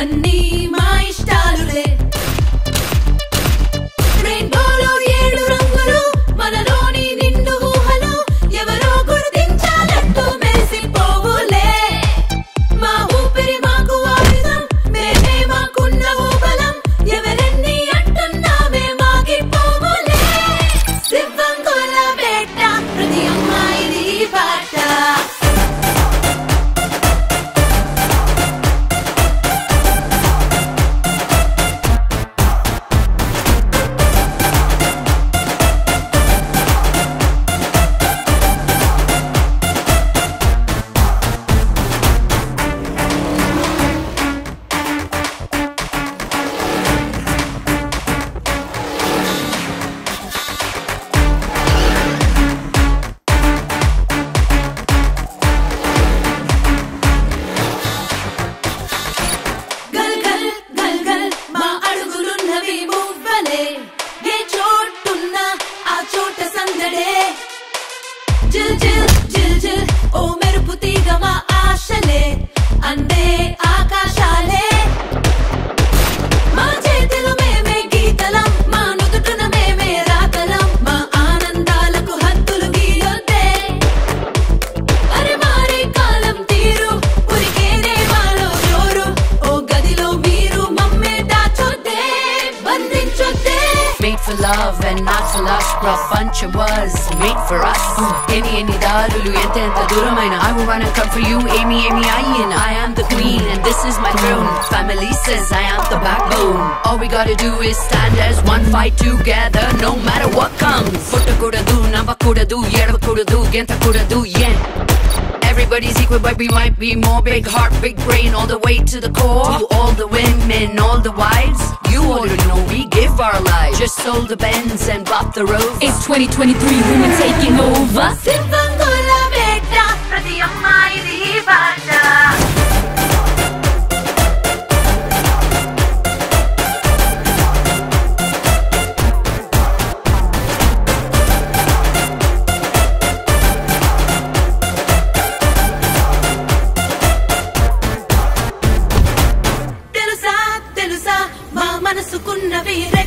Anima. జిల్ జిల్ జిల్ జిల్ ఓ మెరుపు తీగ మా ఆశలే అందే ఆకాశాలే. మా చేతిలో మేమే గీతలం మా నుదుటున మేమే రాతలం మా ఆనందాలకు హద్దులు గీయొద్దే. అరే మారే కాలం తీరు ఉరికేనే మాలో జోరు ఓ గదిలో మీరు మమ్మే దాచొద్దే బంధించొద్దే. Made for love and not for lust ప్రపంచ was made for us ఎన్ని ఎన్ని దారులు ఎంత ఎంత దూరమైన I will run and come for you ఏమి ఏమి అయ్యిన I am the queen and this is my throne Family says I am the backbone All we gotta do is stand as one fight together no matter what comes పుట్టకూడదు నవ్వకూడదు ఏడవకూడదు గెంతకూడదు yeah Everybody's equal, but we might be more. Big heart, big brain, all the way to the core. To all the women, all the wives. You already know we give our lives. Just sold the Benz and bought the Rover. It's 2023, women taking over. Simple. be it.